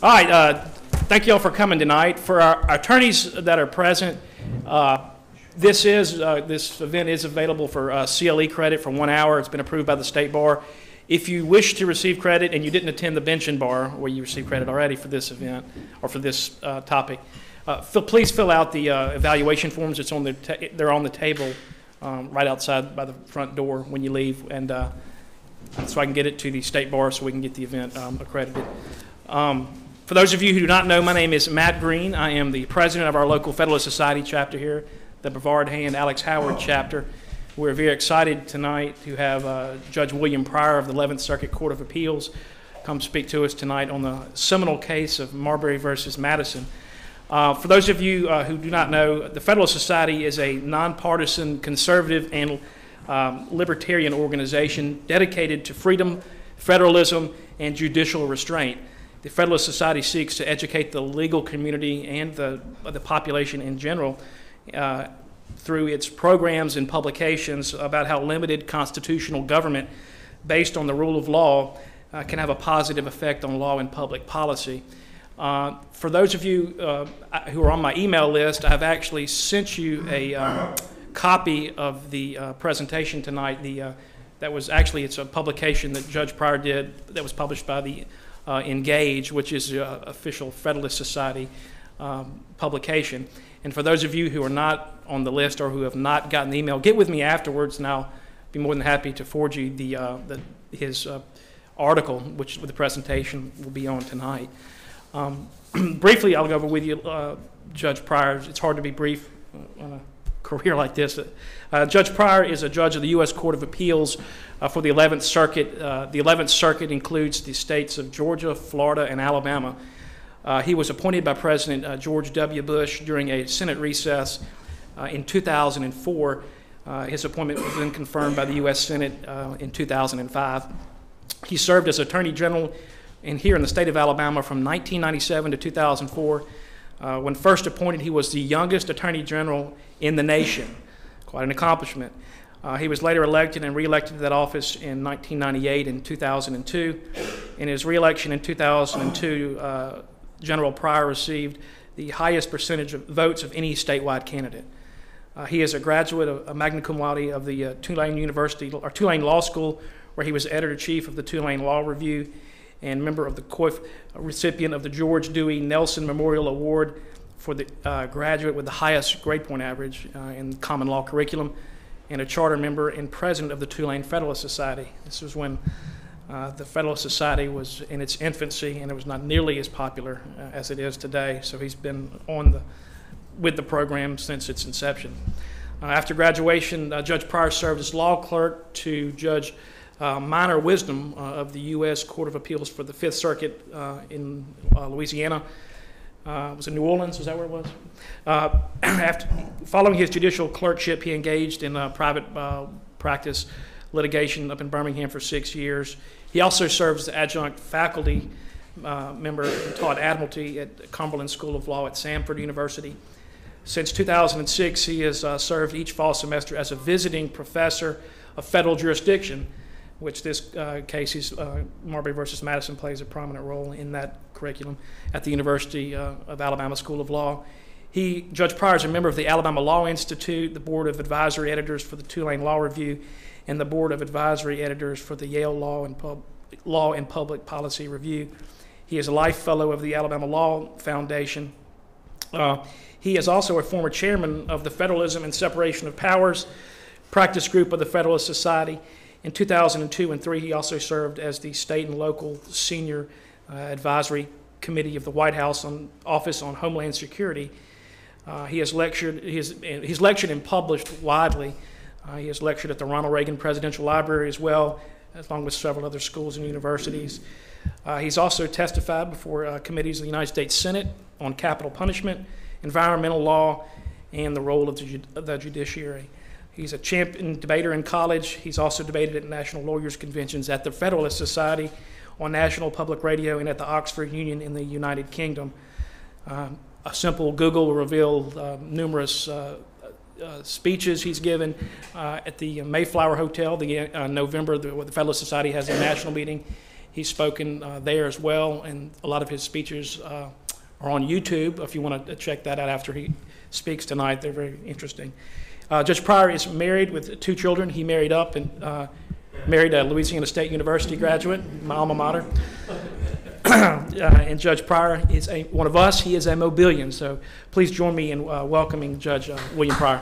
All right, uh, thank you all for coming tonight. For our attorneys that are present, uh, this is, uh, this event is available for uh, CLE credit for one hour. It's been approved by the State Bar. If you wish to receive credit and you didn't attend the bench and bar where you received credit already for this event or for this uh, topic, uh, please fill out the evaluation forms. It's on the, they're on the table um, right outside by the front door when you leave. And so I can get it to the State Bar so we can get the event um, accredited. Um, For those of you who do not know, my name is Matt Green. I am the president of our local Federalist Society chapter here, the Brevard Hand Alex Howard chapter. We're very excited tonight to have uh, Judge William Pryor of the 11th Circuit Court of Appeals come speak to us tonight on the seminal case of Marbury versus Madison. Uh, For those of you uh, who do not know, the Federalist Society is a nonpartisan, conservative, and um, libertarian organization dedicated to freedom, federalism, and judicial restraint. The Federalist Society seeks to educate the legal community and the, the population in general uh, through its programs and publications about how limited constitutional government based on the rule of law uh, can have a positive effect on law and public policy. Uh, For those of you uh, who are on my email list, I've actually sent you a um, copy of the uh, presentation tonight. The, uh, that was actually, it's a publication that Judge Pryor did that was published by the uh, Engage, which is the uh, official Federalist Society um, publication. And for those of you who are not on the list or who have not gotten the email, get with me afterwards, and I'll be more than happy to forward you the, uh, the, his uh, article, which with the presentation will be on tonight. Um, briefly, I'll go over with you, uh, Judge Pryor. It's hard to be brief a career like this. Uh, Judge Pryor is a judge of the U.S. Court of Appeals uh, for the 11th Circuit. Uh, the 11th Circuit includes the states of Georgia, Florida, and Alabama. Uh, he was appointed by President uh, George W. Bush during a Senate recess uh, in 2004. Uh, his appointment was then confirmed by the U.S. Senate in 2005. He served as Attorney General in here in the state of Alabama from 1997 to 2004. Uh, when first appointed, he was the youngest Attorney General in the nation, quite an accomplishment. Uh, he was later elected and reelected to that office in 1998 and 2002. In his reelection in 2002, uh, General Pryor received the highest percentage of votes of any statewide candidate. Uh, he is a graduate of, of magna cum laude of the uh, Tulane University or Tulane Law School, where he was editor chief of the Tulane Law Review and member of the COIF recipient of the George Dewey Nelson Memorial Award for the uh, graduate with the highest grade point average uh, in common law curriculum, and a charter member and president of the Tulane Federalist Society. This was when uh, the Federalist Society was in its infancy and it was not nearly as popular uh, as it is today. So he's been on the with the program since its inception. Uh, after graduation, uh, Judge Pryor served as law clerk to Judge uh, Minor Wisdom uh, of the U.S. Court of Appeals for the Fifth Circuit uh, in uh, Louisiana. Uh, was it New Orleans? Was that where it was? Uh, after, following his judicial clerkship, he engaged in private practice litigation up in Birmingham for six years. He also served as adjunct faculty member and taught admiralty at Cumberland School of Law at Samford University. Since 2006, he has served each fall semester as a visiting professor of federal jurisdiction, which this uh, case, is, uh, Marbury versus Madison, plays a prominent role in that curriculum at the University uh, of Alabama School of Law. He, Judge Pryor, is a member of the Alabama Law Institute, the Board of Advisory Editors for the Tulane Law Review, and the Board of Advisory Editors for the Yale Law and, Pub- Law and Public Policy Review. He is a life fellow of the Alabama Law Foundation. Uh, he is also a former chairman of the Federalism and Separation of Powers practice group of the Federalist Society. In 2002 and 3, he also served as the state and local senior uh, advisory committee of the White House on Office on Homeland Security. Uh, he has lectured. He has, he's lectured and published widely. Uh, he has lectured at the Ronald Reagan Presidential Library as well, along with several other schools and universities. Uh, he's also testified before uh, committees of the United States Senate on capital punishment, environmental law, and the role of the, the judiciary. He's a champion debater in college. He's also debated at national lawyers' conventions at the Federalist Society, on National Public Radio, and at the Oxford Union in the United Kingdom. Um, a simple Google will reveal uh, numerous uh, uh, speeches he's given uh, at the Mayflower Hotel. The uh, November, the, the Federalist Society has a national meeting, He's spoken uh, there as well, and a lot of his speeches are on YouTube. If you want to check that out after he speaks tonight, they're very interesting. Uh, Judge Pryor is married with two children. He married up and uh, married a Louisiana State University graduate, my alma mater. uh, and Judge Pryor is a, one of us. He is a Mobilian. So please join me in uh, welcoming Judge uh, William Pryor.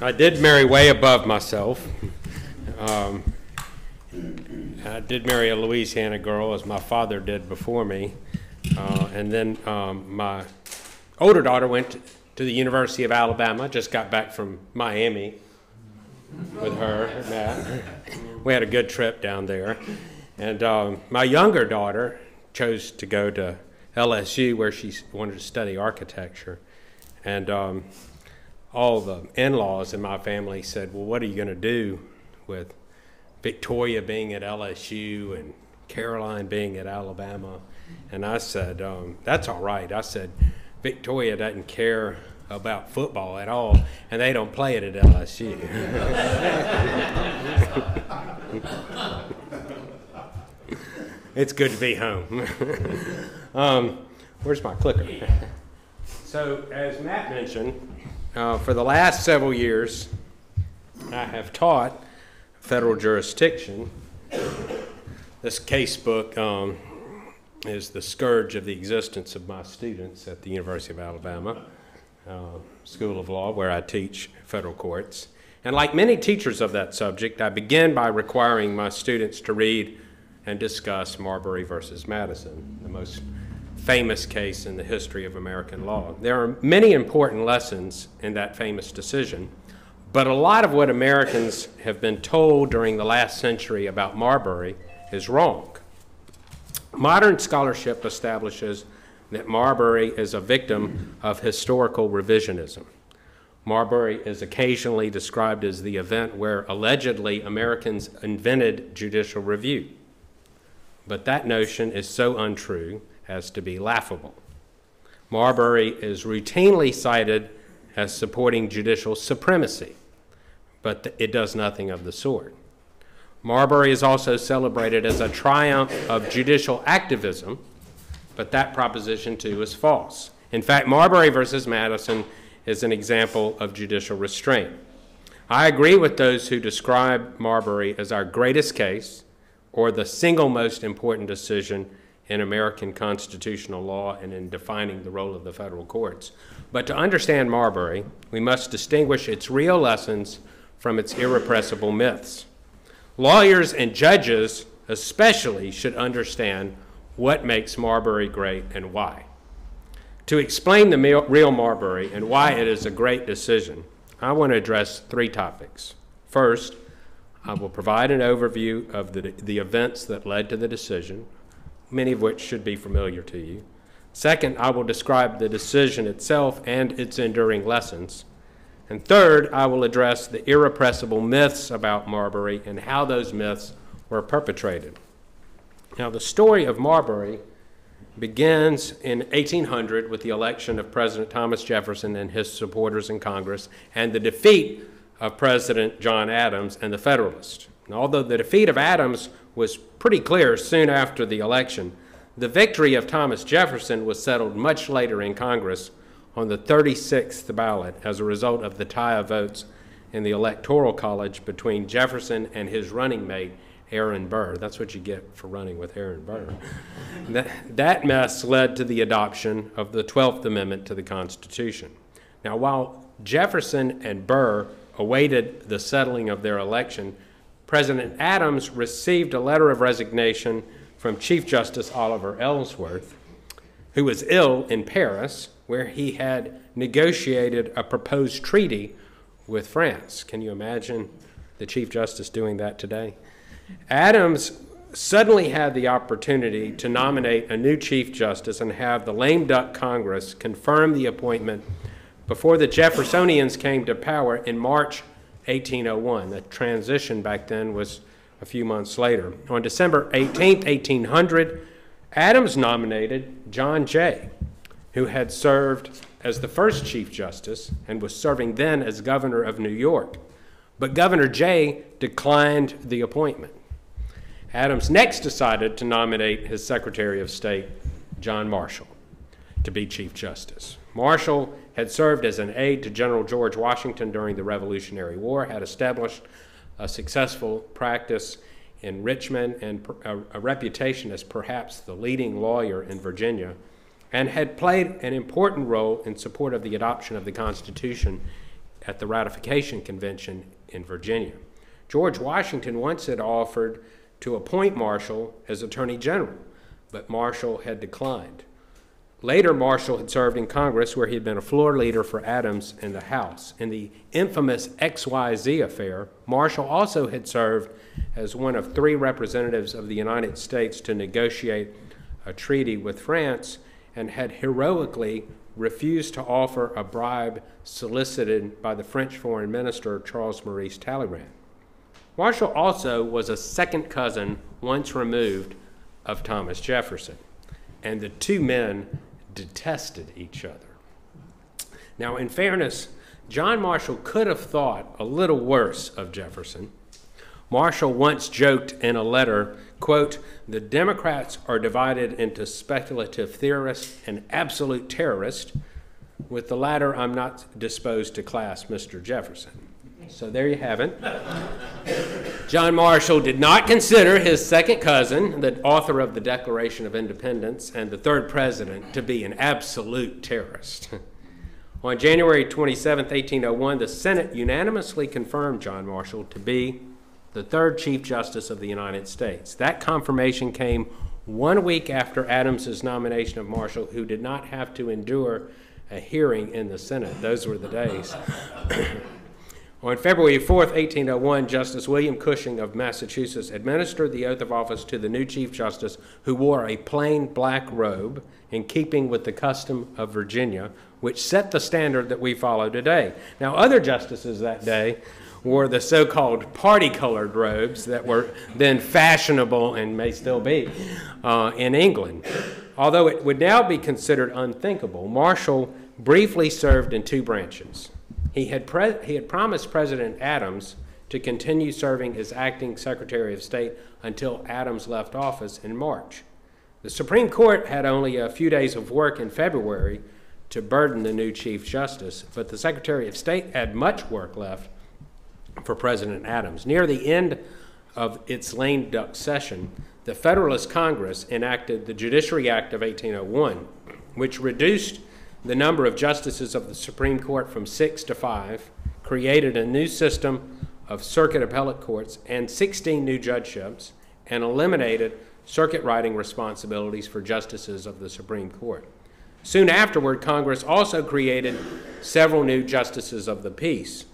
I did marry way above myself. Um, I did marry a Louisiana girl, as my father did before me. Uh, and then um, my older daughter went to the University of Alabama, just got back from Miami with her, Matt. We had a good trip down there. And um, my younger daughter chose to go to LSU, where she wanted to study architecture. And um, all the in-laws in my family said, "Well, what are you going to do with Victoria being at LSU and Caroline being at Alabama?" And I said, um, "That's all right." I said, "Victoria doesn't care about football at all, and they don't play it at LSU." it's good to be home. um, where's my clicker? So, as Matt mentioned, uh, for the last several years, I have taught federal jurisdiction. This case book um, is the scourge of the existence of my students at the University of Alabama uh, School of Law, where I teach federal courts. And like many teachers of that subject, I begin by requiring my students to read and discuss Marbury versus Madison, the most famous case in the history of American law. There are many important lessons in that famous decision, but a lot of what Americans have been told during the last century about Marbury is wrong. Modern scholarship establishes that Marbury is a victim of historical revisionism. Marbury is occasionally described as the event where allegedly Americans invented judicial review. But that notion is so untrue as to be laughable. Marbury is routinely cited as supporting judicial supremacy, but it does nothing of the sort. Marbury is also celebrated as a triumph of judicial activism, but that proposition too is false. In fact, Marbury versus Madison is an example of judicial restraint. I agree with those who describe Marbury as our greatest case or the single most important decision in American constitutional law and in defining the role of the federal courts. But to understand Marbury, we must distinguish its real lessons from its irrepressible myths. Lawyers and judges, especially, should understand what makes Marbury great and why. To explain the real Marbury and why it is a great decision, I want to address three topics. First, I will provide an overview of the, the events that led to the decision many of which should be familiar to you. Second, I will describe the decision itself and its enduring lessons. And third, I will address the irrepressible myths about Marbury and how those myths were perpetrated. Now, the story of Marbury begins in 1800 with the election of President Thomas Jefferson and his supporters in Congress and the defeat of President John Adams and the Federalists. And although the defeat of Adams was pretty clear soon after the election. The victory of Thomas Jefferson was settled much later in Congress on the 36th ballot as a result of the tie of votes in the Electoral College between Jefferson and his running mate, Aaron Burr. That's what you get for running with Aaron Burr. that, that mess led to the adoption of the 12th Amendment to the Constitution. Now, while Jefferson and Burr awaited the settling of their election, President Adams received a letter of resignation from Chief Justice Oliver Ellsworth, who was ill in Paris, where he had negotiated a proposed treaty with France. Can you imagine the Chief Justice doing that today? Adams suddenly had the opportunity to nominate a new Chief Justice and have the lame duck Congress confirm the appointment before the Jeffersonians came to power in March 1801. The transition back then was a few months later. On December 18, 1800, Adams nominated John Jay, who had served as the first Chief Justice and was serving then as governor of New York. but Governor Jay declined the appointment. Adams next decided to nominate his Secretary of State, John Marshall, to be Chief Justice. Marshall had served as an aide to General George Washington during the Revolutionary War, had established a successful practice in Richmond and a, a reputation as perhaps the leading lawyer in Virginia, and had played an important role in support of the adoption of the Constitution at the ratification convention in Virginia. George Washington once had offered to appoint Marshall as Attorney General, but Marshall had declined. Later, Marshall had served in Congress, where he had been a floor leader for Adams in the House. In the infamous XYZ affair, Marshall also had served as one of three representatives of the United States to negotiate a treaty with France and had heroically refused to offer a bribe solicited by the French foreign minister Charles Maurice Talleyrand. Marshall also was a second cousin, once removed, of Thomas Jefferson, and the two men detested each other. Now, in fairness, John Marshall could have thought a little worse of Jefferson. Marshall once joked in a letter, quote, "The Democrats are divided into speculative theorists and absolute terrorists. With the latter, I'm not disposed to class Mr. Jefferson." So there you have it. John Marshall did not consider his second cousin, the author of the Declaration of Independence and the third president, to be an absolute terrorist. On January 27, 1801, the Senate unanimously confirmed John Marshall to be the third Chief Justice of the United States. That confirmation came one week after Adams's nomination of Marshall, who did not have to endure a hearing in the Senate. Those were the days. On February 4, 1801, Justice William Cushing of Massachusetts administered the oath of office to the new Chief Justice, who wore a plain black robe in keeping with the custom of Virginia, which set the standard that we follow today. Now, other justices that day wore the so called party colored robes that were then fashionable and may still be uh, in England. Although it would now be considered unthinkable, Marshall briefly served in two branches. He had, he had promised President Adams to continue serving as acting Secretary of State until Adams left office in March. The Supreme Court had only a few days of work in February to burden the new Chief Justice, but the Secretary of State had much work left for President Adams. Near the end of its lame duck session, the Federalist Congress enacted the Judiciary Act of 1801, which reduced the number of justices of the Supreme Court from six to five, created a new system of circuit appellate courts and 16 new judgeships, and eliminated circuit riding responsibilities for justices of the Supreme Court. Soon afterward, Congress also created several new justices of the peace.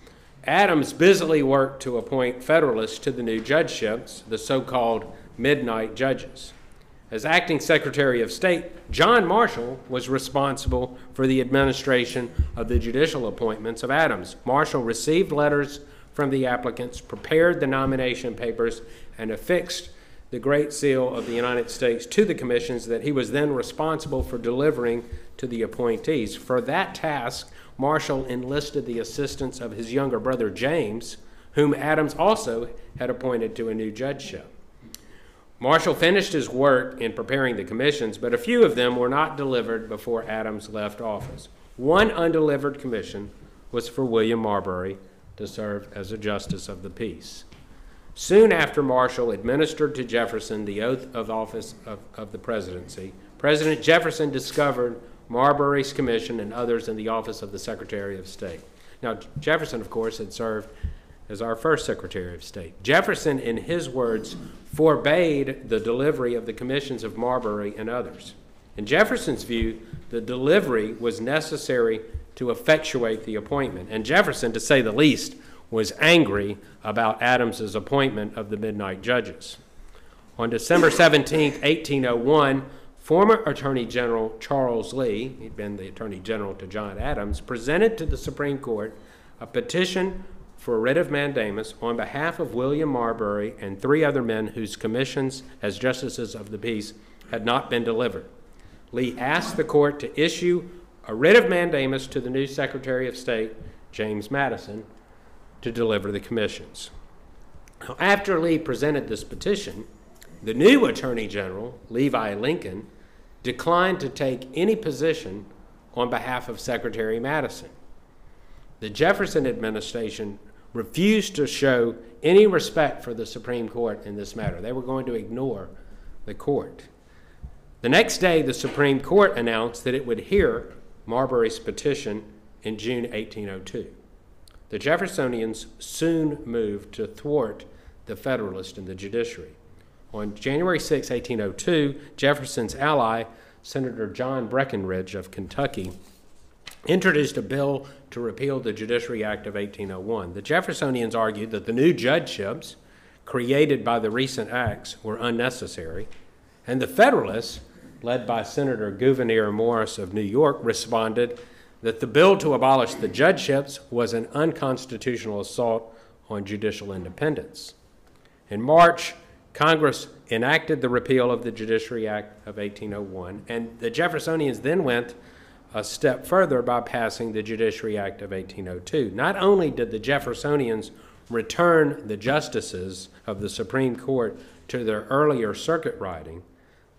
Adams busily worked to appoint Federalists to the new judgeships, the so called midnight judges. As acting Secretary of State, John Marshall was responsible for the administration of the judicial appointments of Adams. Marshall received letters from the applicants, prepared the nomination papers, and affixed the Great Seal of the United States to the commissions that he was then responsible for delivering to the appointees. For that task, Marshall enlisted the assistance of his younger brother James, whom Adams also had appointed to a new judgeship. Marshall finished his work in preparing the commissions, but a few of them were not delivered before Adams left office. One undelivered commission was for William Marbury to serve as a justice of the peace. Soon after Marshall administered to Jefferson the oath of office of, of the presidency, President Jefferson discovered Marbury's commission and others in the office of the Secretary of State. Now, Jefferson, of course, had served as our first Secretary of State. Jefferson, in his words, forbade the delivery of the commissions of Marbury and others. In Jefferson's view, the delivery was necessary to effectuate the appointment, and Jefferson, to say the least, was angry about Adams's appointment of the midnight judges. On December 17, 1801, former Attorney General Charles Lee, he'd been the Attorney General to John Adams, presented to the Supreme Court a petition for a writ of mandamus on behalf of William Marbury and three other men whose commissions as justices of the peace had not been delivered. Lee asked the court to issue a writ of mandamus to the new Secretary of State, James Madison, to deliver the commissions. Now, after Lee presented this petition, the new Attorney General, Levi Lincoln, declined to take any position on behalf of Secretary Madison. The Jefferson administration refused to show any respect for the Supreme Court in this matter. They were going to ignore the court. The next day, the Supreme Court announced that it would hear Marbury's petition in June 1802. The Jeffersonians soon moved to thwart the Federalists in the judiciary. On January 6, 1802, Jefferson's ally, Senator John Breckinridge of Kentucky, introduced a bill to repeal the Judiciary Act of 1801. The Jeffersonians argued that the new judgeships created by the recent acts were unnecessary, and the Federalists, led by Senator Gouverneur Morris of New York, responded that the bill to abolish the judgeships was an unconstitutional assault on judicial independence. In March, Congress enacted the repeal of the Judiciary Act of 1801, and the Jeffersonians then went a step further by passing the Judiciary Act of 1802. Not only did the Jeffersonians return the justices of the Supreme Court to their earlier circuit riding,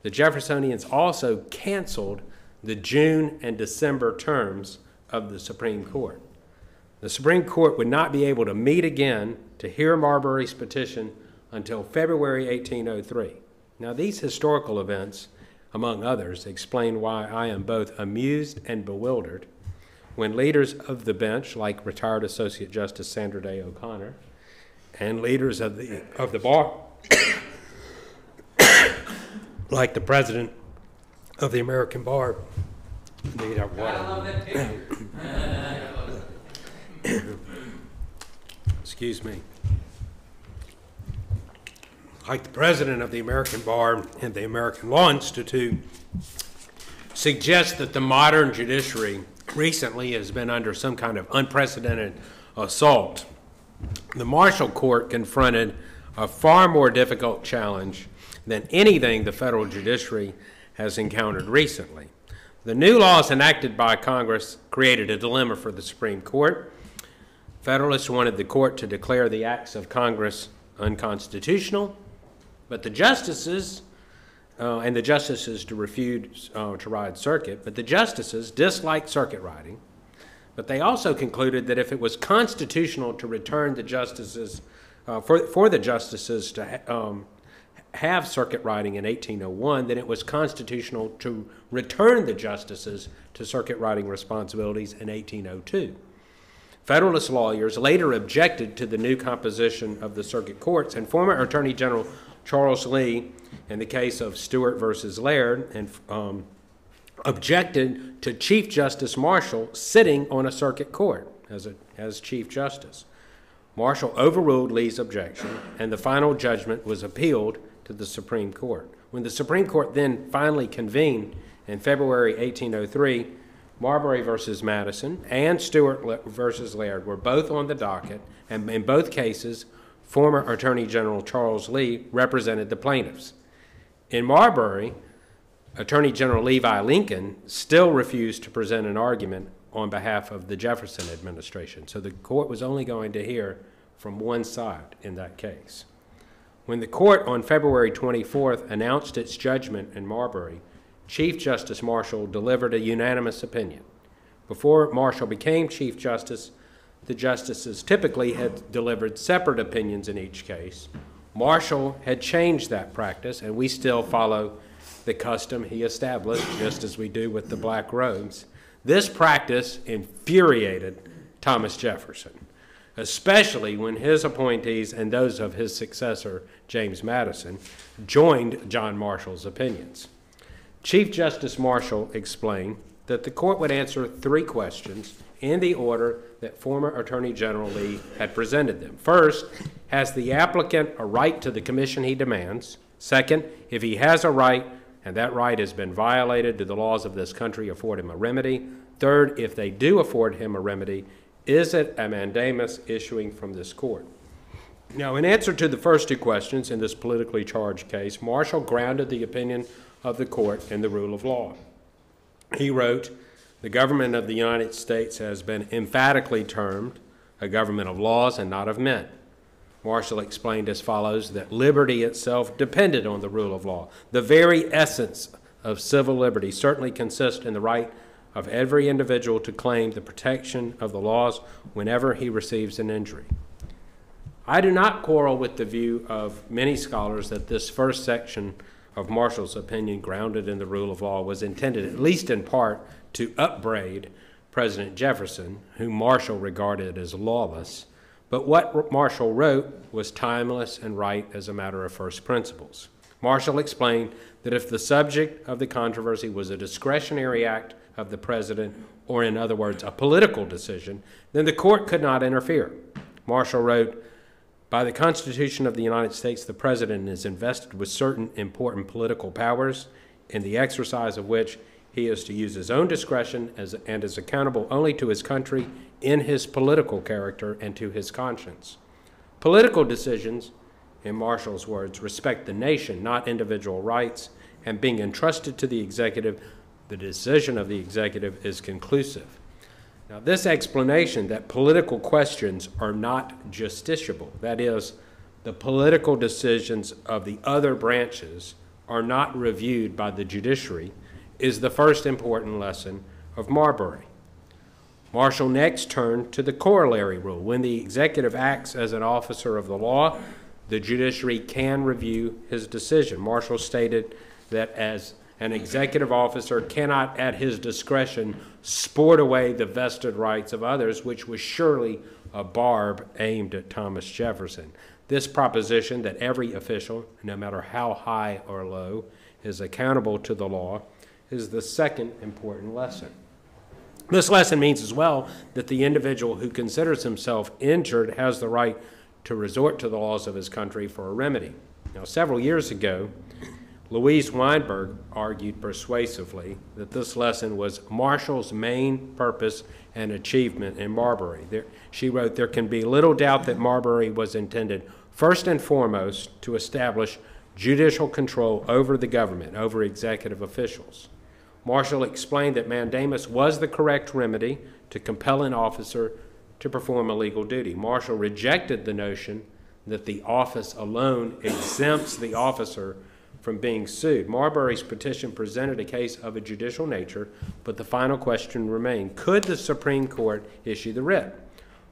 the Jeffersonians also canceled the June and December terms of the Supreme Court. The Supreme Court would not be able to meet again to hear Marbury's petition until February 1803. Now, these historical events, among others, explain why I am both amused and bewildered when leaders of the bench, like retired Associate Justice Sandra Day O'Connor, and leaders of the, of the bar, like the president of the American Bar, need our water. Excuse me. Like the president of the American Bar and the American Law Institute, suggest that the modern judiciary recently has been under some kind of unprecedented assault. The Marshall Court confronted a far more difficult challenge than anything the federal judiciary has encountered recently. The new laws enacted by Congress created a dilemma for the Supreme Court. Federalists wanted the court to declare the acts of Congress unconstitutional, but the justices, uh, and the justices to refuse uh, to ride circuit, but the justices disliked circuit riding, but they also concluded that if it was constitutional to return the justices, uh, for, for the justices to ha- um, have circuit riding in 1801, then it was constitutional to return the justices to circuit riding responsibilities in 1802. Federalist lawyers later objected to the new composition of the circuit courts, and former Attorney General Charles Lee, in the case of Stuart versus Laird, and um, objected to Chief Justice Marshall sitting on a circuit court as, a, as Chief Justice. Marshall overruled Lee's objection, and the final judgment was appealed to the Supreme Court. When the Supreme Court then finally convened in February 1803, Marbury versus Madison and Stuart versus Laird were both on the docket, and in both cases, former Attorney General Charles Lee represented the plaintiffs. In Marbury, Attorney General Levi Lincoln still refused to present an argument on behalf of the Jefferson administration, so the court was only going to hear from one side in that case. When the court on February 24th announced its judgment in Marbury, Chief Justice Marshall delivered a unanimous opinion. Before Marshall became Chief Justice, the justices typically had delivered separate opinions in each case. Marshall had changed that practice, and we still follow the custom he established, just as we do with the black robes. This practice infuriated Thomas Jefferson, especially when his appointees and those of his successor, James Madison, joined John Marshall's opinions. Chief Justice Marshall explained that the court would answer three questions in the order that former Attorney General Lee had presented them. First, has the applicant a right to the commission he demands? Second, if he has a right and that right has been violated, do the laws of this country afford him a remedy? Third, if they do afford him a remedy, is it a mandamus issuing from this court? Now, in answer to the first two questions in this politically charged case, Marshall grounded the opinion of the court in the rule of law. He wrote, The government of the United States has been emphatically termed a government of laws and not of men. Marshall explained as follows that liberty itself depended on the rule of law. The very essence of civil liberty certainly consists in the right of every individual to claim the protection of the laws whenever he receives an injury. I do not quarrel with the view of many scholars that this first section of Marshall's opinion, grounded in the rule of law, was intended, at least in part, to upbraid President Jefferson, whom Marshall regarded as lawless. But what Marshall wrote was timeless and right as a matter of first principles. Marshall explained that if the subject of the controversy was a discretionary act of the president, or in other words, a political decision, then the court could not interfere. Marshall wrote, by the Constitution of the United States, the President is invested with certain important political powers, in the exercise of which he is to use his own discretion as, and is accountable only to his country in his political character and to his conscience. Political decisions, in Marshall's words, respect the nation, not individual rights, and being entrusted to the executive, the decision of the executive is conclusive. Now, this explanation that political questions are not justiciable, that is, the political decisions of the other branches are not reviewed by the judiciary, is the first important lesson of Marbury. Marshall next turned to the corollary rule. When the executive acts as an officer of the law, the judiciary can review his decision. Marshall stated that as an executive officer cannot, at his discretion, sport away the vested rights of others, which was surely a barb aimed at Thomas Jefferson. This proposition that every official, no matter how high or low, is accountable to the law is the second important lesson. This lesson means as well that the individual who considers himself injured has the right to resort to the laws of his country for a remedy. Now, several years ago, Louise Weinberg argued persuasively that this lesson was Marshall's main purpose and achievement in Marbury. There, she wrote, There can be little doubt that Marbury was intended first and foremost to establish judicial control over the government, over executive officials. Marshall explained that mandamus was the correct remedy to compel an officer to perform a legal duty. Marshall rejected the notion that the office alone exempts the officer from being sued. Marbury's petition presented a case of a judicial nature, but the final question remained could the Supreme Court issue the writ?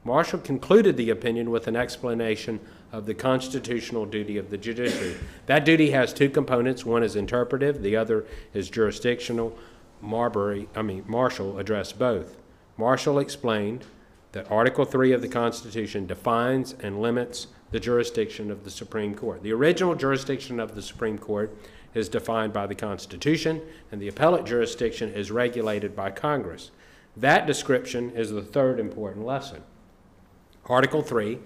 Marshall concluded the opinion with an explanation of the constitutional duty of the judiciary. That duty has two components one is interpretive, the other is jurisdictional. Marbury, I mean, Marshall addressed both. Marshall explained that Article 3 of the Constitution defines and limits the jurisdiction of the Supreme Court. The original jurisdiction of the Supreme Court is defined by the Constitution, and the appellate jurisdiction is regulated by Congress. That description is the third important lesson. Article 3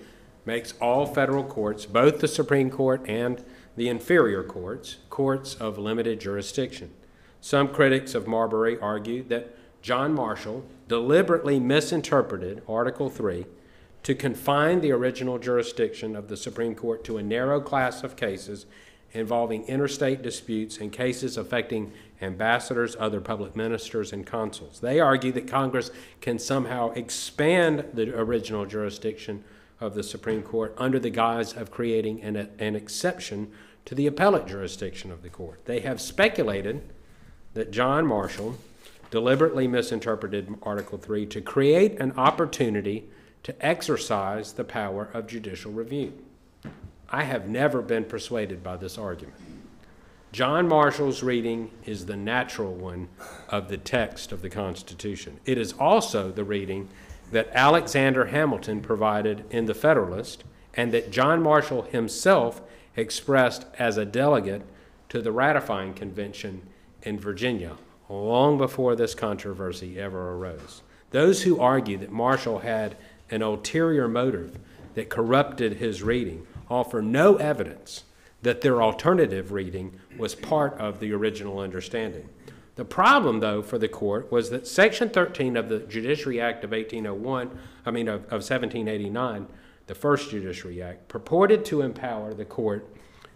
makes all federal courts, both the Supreme Court and the inferior courts, courts of limited jurisdiction. Some critics of Marbury argue that John Marshall deliberately misinterpreted Article 3 to confine the original jurisdiction of the Supreme Court to a narrow class of cases involving interstate disputes and cases affecting ambassadors, other public ministers, and consuls. They argue that Congress can somehow expand the original jurisdiction of the Supreme Court under the guise of creating an, an exception to the appellate jurisdiction of the court. They have speculated that John Marshall deliberately misinterpreted Article 3 to create an opportunity to exercise the power of judicial review. I have never been persuaded by this argument. John Marshall's reading is the natural one of the text of the Constitution. It is also the reading that Alexander Hamilton provided in the Federalist and that John Marshall himself expressed as a delegate to the ratifying convention in Virginia long before this controversy ever arose. Those who argue that Marshall had an ulterior motive that corrupted his reading offer no evidence that their alternative reading was part of the original understanding. The problem, though, for the court was that Section 13 of the Judiciary Act of 1801, I mean, of, of 1789, the first Judiciary Act, purported to empower the court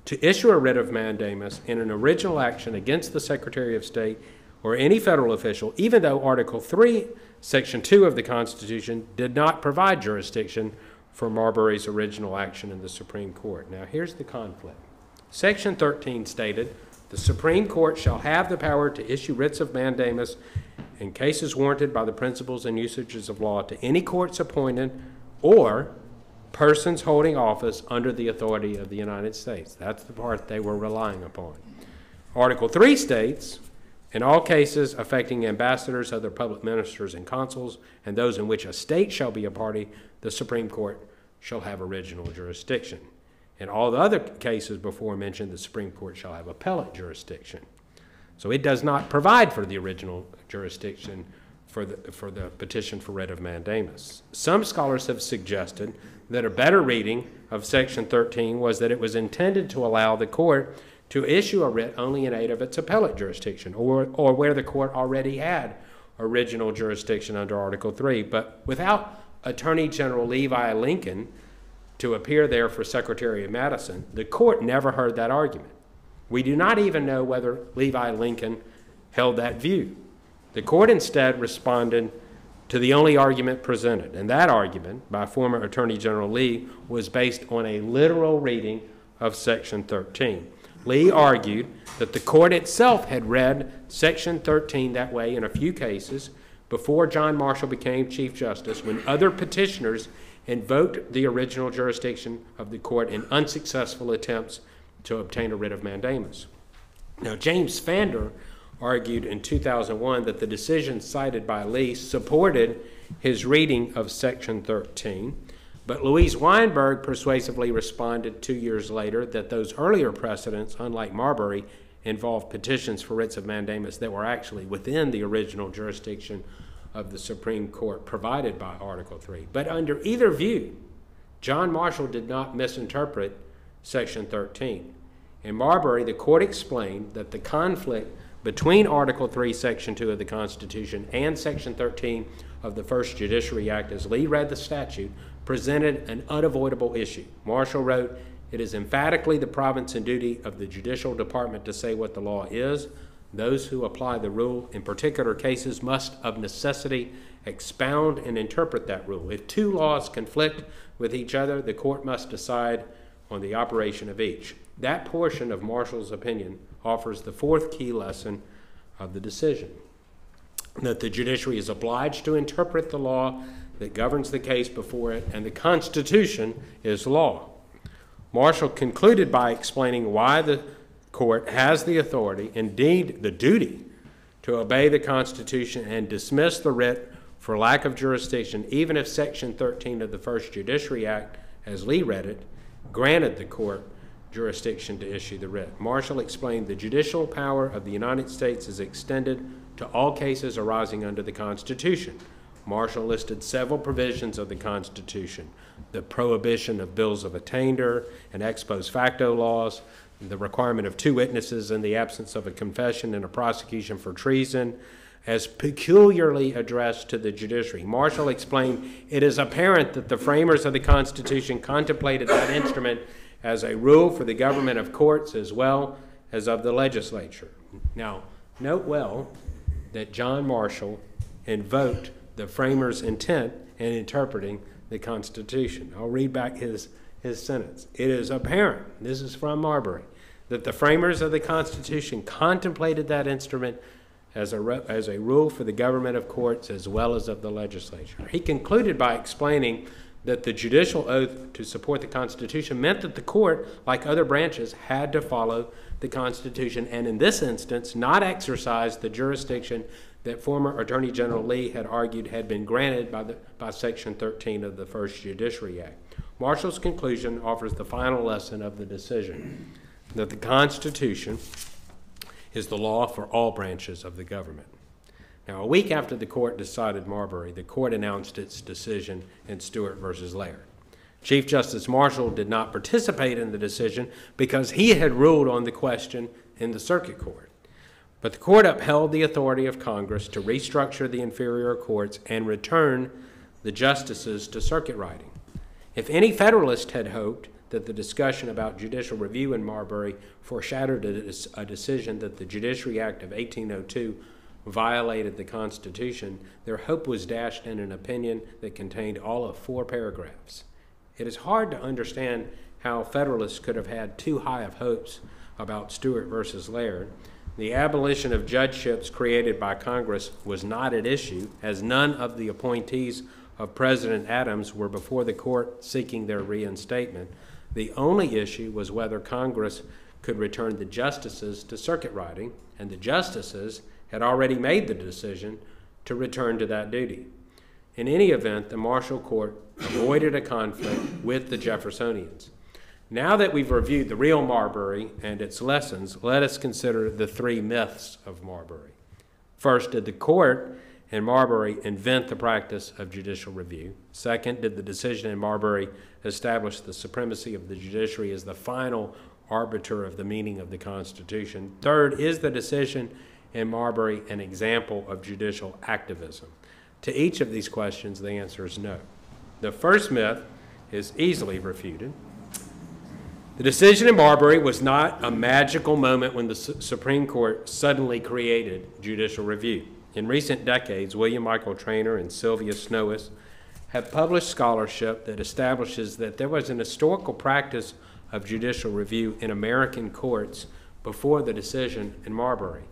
to issue a writ of mandamus in an original action against the Secretary of State or any federal official, even though Article 3 Section 2 of the Constitution did not provide jurisdiction for Marbury's original action in the Supreme Court. Now, here's the conflict. Section 13 stated, "The Supreme Court shall have the power to issue writs of mandamus in cases warranted by the principles and usages of law to any courts appointed or persons holding office under the authority of the United States." That's the part they were relying upon. Article 3 states, in all cases affecting ambassadors, other public ministers, and consuls, and those in which a state shall be a party, the Supreme Court shall have original jurisdiction. In all the other cases before mentioned, the Supreme Court shall have appellate jurisdiction. So it does not provide for the original jurisdiction for the, for the petition for writ of mandamus. Some scholars have suggested that a better reading of Section 13 was that it was intended to allow the court to issue a writ only in aid of its appellate jurisdiction or, or where the court already had original jurisdiction under Article 3. But without Attorney General Levi Lincoln to appear there for Secretary of Madison, the court never heard that argument. We do not even know whether Levi Lincoln held that view. The court instead responded to the only argument presented, and that argument by former Attorney General Lee was based on a literal reading of Section 13. Lee argued that the court itself had read Section 13 that way in a few cases before John Marshall became Chief Justice when other petitioners invoked the original jurisdiction of the court in unsuccessful attempts to obtain a writ of mandamus. Now, James Pfander argued in 2001 that the decision cited by Lee supported his reading of Section 13 but Louise Weinberg persuasively responded two years later that those earlier precedents, unlike Marbury, involved petitions for writs of mandamus that were actually within the original jurisdiction of the Supreme Court provided by Article 3. But under either view, John Marshall did not misinterpret Section 13. In Marbury, the court explained that the conflict between Article 3, Section 2 of the Constitution and Section 13 of the First Judiciary Act, as Lee read the statute, presented an unavoidable issue. Marshall wrote, It is emphatically the province and duty of the judicial department to say what the law is. Those who apply the rule in particular cases must, of necessity, expound and interpret that rule. If two laws conflict with each other, the court must decide on the operation of each. That portion of Marshall's opinion offers the fourth key lesson of the decision that the judiciary is obliged to interpret the law that governs the case before it, and the Constitution is law. Marshall concluded by explaining why the court has the authority, indeed the duty, to obey the Constitution and dismiss the writ for lack of jurisdiction, even if Section 13 of the First Judiciary Act, as Lee read it, granted the court jurisdiction to issue the writ. Marshall explained the judicial power of the United States is extended to all cases arising under the Constitution. Marshall listed several provisions of the Constitution the prohibition of bills of attainder and ex post facto laws, the requirement of two witnesses in the absence of a confession in a prosecution for treason, as peculiarly addressed to the judiciary. Marshall explained it is apparent that the framers of the Constitution contemplated that instrument as a rule for the government of courts as well as of the legislature. Now, note well that John Marshall invoked the framers' intent in interpreting the Constitution. I'll read back his, his sentence. It is apparent, this is from Marbury, that the framers of the Constitution contemplated that instrument as a, as a rule for the government of courts as well as of the legislature. He concluded by explaining that the judicial oath to support the Constitution meant that the court, like other branches, had to follow the Constitution and, in this instance, not exercise the jurisdiction that former Attorney General Lee had argued had been granted by, the, by Section 13 of the First Judiciary Act. Marshall's conclusion offers the final lesson of the decision that the Constitution is the law for all branches of the government. Now, a week after the court decided Marbury, the court announced its decision in Stuart versus Laird. Chief Justice Marshall did not participate in the decision because he had ruled on the question in the circuit court. But the court upheld the authority of Congress to restructure the inferior courts and return the justices to circuit riding. If any Federalist had hoped that the discussion about judicial review in Marbury foreshadowed a, decision that the Judiciary Act of 1802 violated the Constitution, their hope was dashed in an opinion that contained all of four paragraphs. It is hard to understand how Federalists could have had too high of hopes about Stuart versus Laird. The abolition of judgeships created by Congress was not at issue, as none of the appointees of President Adams were before the court seeking their reinstatement. The only issue was whether Congress could return the justices to circuit riding, and the justices had already made the decision to return to that duty. In any event, the Marshall Court avoided a conflict with the Jeffersonians. Now that we've reviewed the real Marbury and its lessons, let us consider the three myths of Marbury. First, did the court in Marbury invent the practice of judicial review? Second, did the decision in Marbury establish the supremacy of the judiciary as the final arbiter of the meaning of the Constitution? Third, is the decision in Marbury an example of judicial activism? To each of these questions, the answer is no. The first myth is easily refuted. The decision in Marbury was not a magical moment when the Supreme Court suddenly created judicial review. In recent decades, William Michael Treanor and Sylvia Snowiss have published scholarship that establishes that there was an historical practice of judicial review in American courts before the decision in Marbury.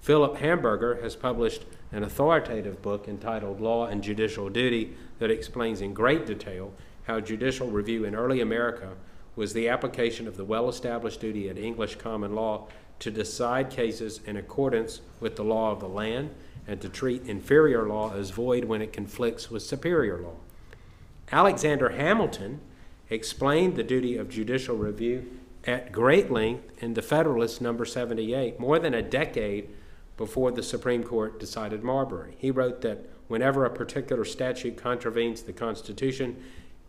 Philip Hamburger has published an authoritative book entitled Law and Judicial Duty that explains in great detail how judicial review in early America was the application of the well established duty at English common law to decide cases in accordance with the law of the land and to treat inferior law as void when it conflicts with superior law. Alexander Hamilton explained the duty of judicial review at great length in the Federalist number 78, more than a decade before the Supreme Court decided Marbury. He wrote that whenever a particular statute contravenes the Constitution,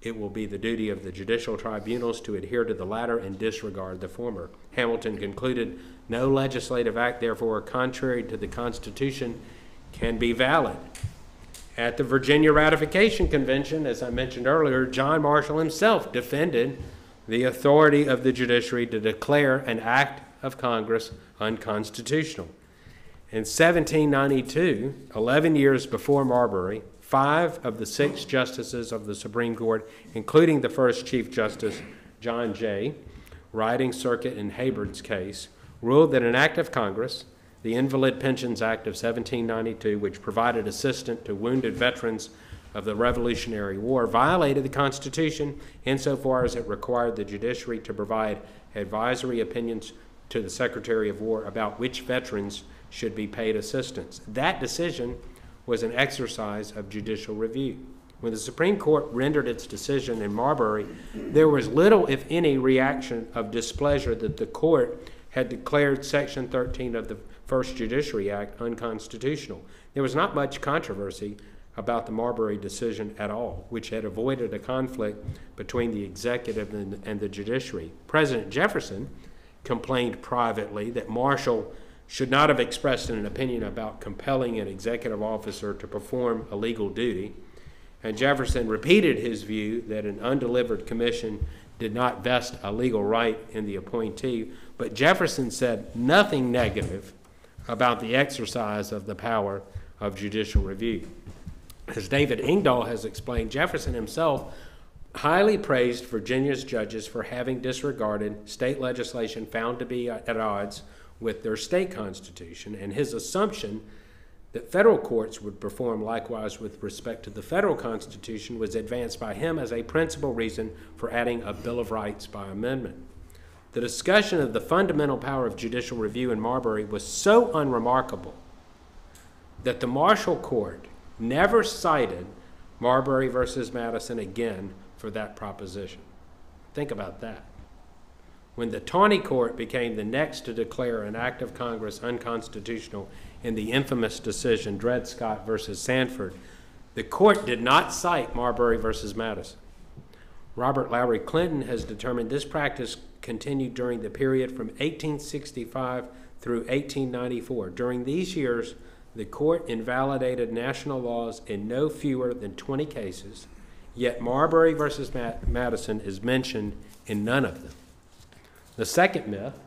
it will be the duty of the judicial tribunals to adhere to the latter and disregard the former. Hamilton concluded no legislative act, therefore, contrary to the Constitution can be valid. At the Virginia Ratification Convention, as I mentioned earlier, John Marshall himself defended the authority of the judiciary to declare an act of Congress unconstitutional. In 1792, 11 years before Marbury, five of the six justices of the Supreme Court, including the first Chief Justice, John Jay, riding circuit in Hayburn's case, ruled that an act of Congress the Invalid Pensions Act of 1792, which provided assistance to wounded veterans of the Revolutionary War, violated the Constitution insofar as it required the judiciary to provide advisory opinions to the Secretary of War about which veterans should be paid assistance. That decision was an exercise of judicial review. When the Supreme Court rendered its decision in Marbury, there was little, if any, reaction of displeasure that the court had declared Section 13 of the First Judiciary Act unconstitutional. There was not much controversy about the Marbury decision at all, which had avoided a conflict between the executive and, and the judiciary. President Jefferson complained privately that Marshall should not have expressed an opinion about compelling an executive officer to perform a legal duty. And Jefferson repeated his view that an undelivered commission did not vest a legal right in the appointee. But Jefferson said nothing negative about the exercise of the power of judicial review. As David Engdahl has explained, Jefferson himself highly praised Virginia's judges for having disregarded state legislation found to be at odds with their state constitution, and his assumption that federal courts would perform likewise with respect to the federal constitution was advanced by him as a principal reason for adding a Bill of Rights by amendment. The discussion of the fundamental power of judicial review in Marbury was so unremarkable that the Marshall Court never cited Marbury versus Madison again for that proposition. Think about that. When the Taney Court became the next to declare an act of Congress unconstitutional in the infamous decision Dred Scott versus Sandford, the court did not cite Marbury versus Madison. Robert Lowry Clinton has determined this practice continued during the period from 1865 through 1894. During these years, the court invalidated national laws in no fewer than 20 cases, yet Marbury versus Madison is mentioned in none of them. The second myth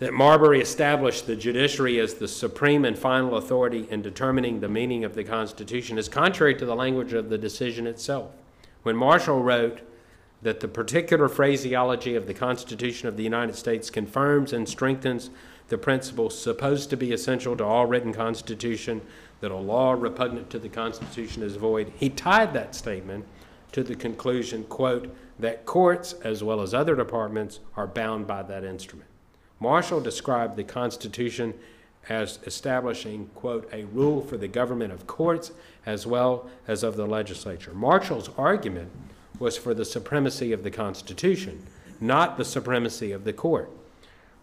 that Marbury established the judiciary as the supreme and final authority in determining the meaning of the Constitution is contrary to the language of the decision itself. When Marshall wrote that the particular phraseology of the Constitution of the United States confirms and strengthens the principle supposed to be essential to all written constitution that a law repugnant to the Constitution is void, he tied that statement to the conclusion, quote, that courts as well as other departments are bound by that instrument. Marshall described the Constitution as establishing, quote, a rule for the government of courts as well as of the legislature. Marshall's argument was for the supremacy of the Constitution, not the supremacy of the court.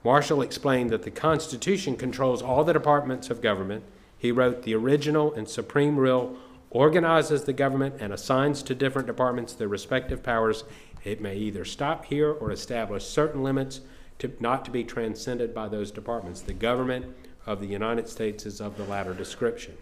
Marshall explained that the Constitution controls all the departments of government. He wrote, The original and supreme rule organizes the government and assigns to different departments their respective powers. It may either stop here or establish certain limits to, not to be transcended by those departments. The government of the United States is of the latter description.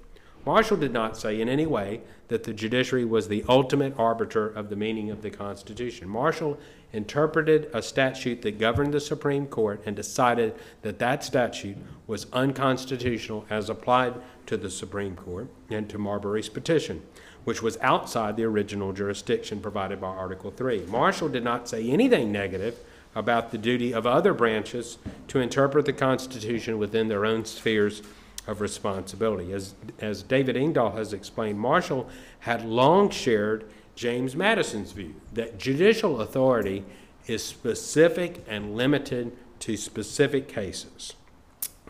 Marshall did not say in any way that the judiciary was the ultimate arbiter of the meaning of the Constitution. Marshall interpreted a statute that governed the Supreme Court and decided that that statute was unconstitutional as applied to the Supreme Court and to Marbury's petition, which was outside the original jurisdiction provided by Article 3. Marshall did not say anything negative about the duty of other branches to interpret the Constitution within their own spheres of responsibility. As, as David Engdahl has explained, Marshall had long shared James Madison's view that judicial authority is specific and limited to specific cases.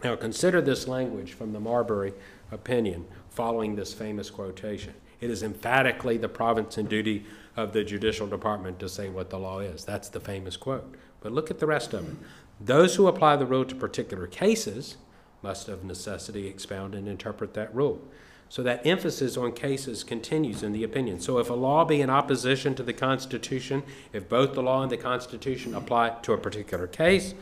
Now, consider this language from the Marbury opinion following this famous quotation. It is emphatically the province and duty of the judicial department to say what the law is. That's the famous quote. But look at the rest of it. Those who apply the rule to particular cases must of necessity expound and interpret that rule. So that emphasis on cases continues in the opinion. So if a law be in opposition to the Constitution, if both the law and the Constitution apply to a particular case,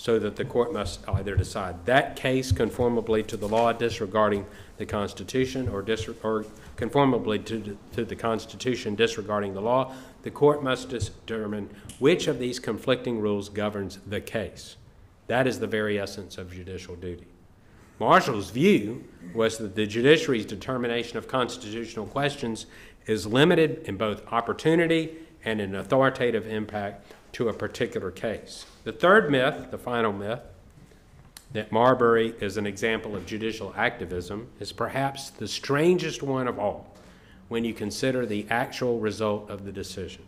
so that the court must either decide that case conformably to the law disregarding the Constitution or, or conformably to, to the Constitution disregarding the law, the court must determine which of these conflicting rules governs the case. That is the very essence of judicial duty. Marshall's view was that the judiciary's determination of constitutional questions is limited in both opportunity and in authoritative impact to a particular case. The third myth, the final myth, that Marbury is an example of judicial activism is perhaps the strangest one of all when you consider the actual result of the decision.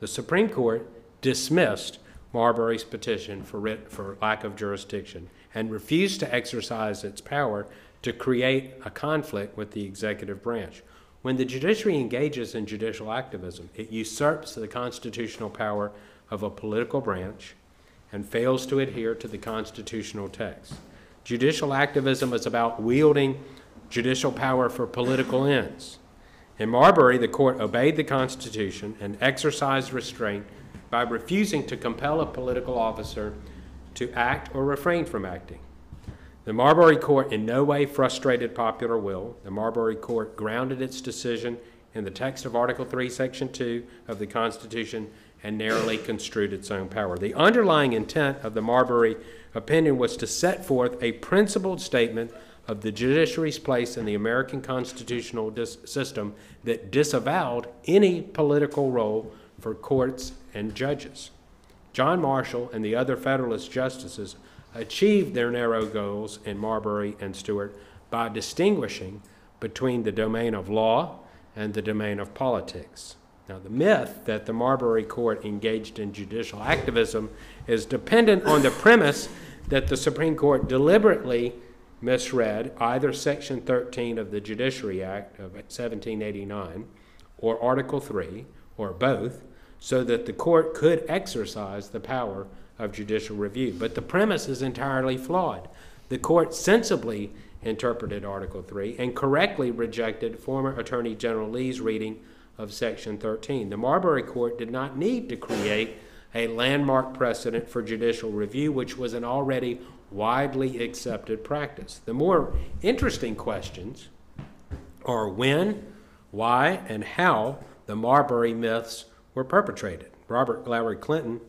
The Supreme Court dismissed Marbury's petition for writ for lack of jurisdiction and refused to exercise its power to create a conflict with the executive branch. When the judiciary engages in judicial activism, it usurps the constitutional power of a political branch and fails to adhere to the constitutional text. Judicial activism is about wielding judicial power for political ends. In Marbury, the court obeyed the Constitution and exercised restraint by refusing to compel a political officer to act or refrain from acting. The Marbury Court in no way frustrated popular will. The Marbury Court grounded its decision in the text of Article 3, Section 2 of the Constitution and narrowly construed its own power. The underlying intent of the Marbury opinion was to set forth a principled statement of the judiciary's place in the American constitutional system that disavowed any political role for courts and judges. John Marshall and the other Federalist justices achieved their narrow goals in Marbury and Stuart by distinguishing between the domain of law and the domain of politics. Now, the myth that the Marbury Court engaged in judicial activism is dependent on the premise that the Supreme Court deliberately misread either Section 13 of the Judiciary Act of 1789 or Article 3 or both so that the court could exercise the power of judicial review. But the premise is entirely flawed. The court sensibly interpreted Article 3 and correctly rejected former Attorney General Lee's reading of Section 13. The Marbury Court did not need to create a landmark precedent for judicial review, which was an already widely accepted practice. The more interesting questions are when, why, and how the Marbury myths were perpetrated. Robert Lowry Clinton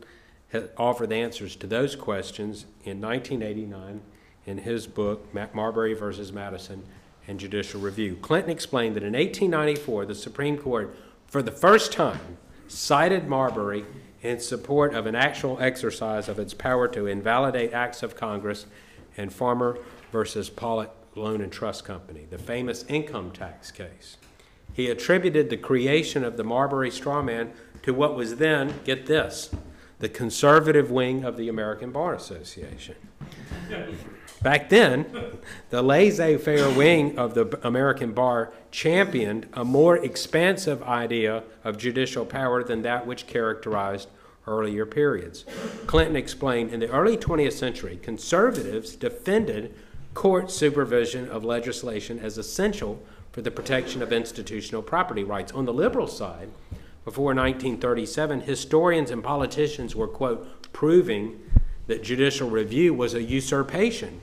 offered answers to those questions in 1989 in his book, Marbury versus Madison and Judicial Review. Clinton explained that in 1894, the Supreme Court, for the first time, cited Marbury in support of an actual exercise of its power to invalidate acts of Congress and Farmer versus Pollock Loan and Trust Company, the famous income tax case. He attributed the creation of the Marbury straw man to what was then, get this, the conservative wing of the American Bar Association. Back then, the laissez faire wing of the American bar championed a more expansive idea of judicial power than that which characterized earlier periods. Clinton explained in the early 20th century, conservatives defended court supervision of legislation as essential for the protection of institutional property rights. On the liberal side, before 1937, historians and politicians were, quote, proving that judicial review was a usurpation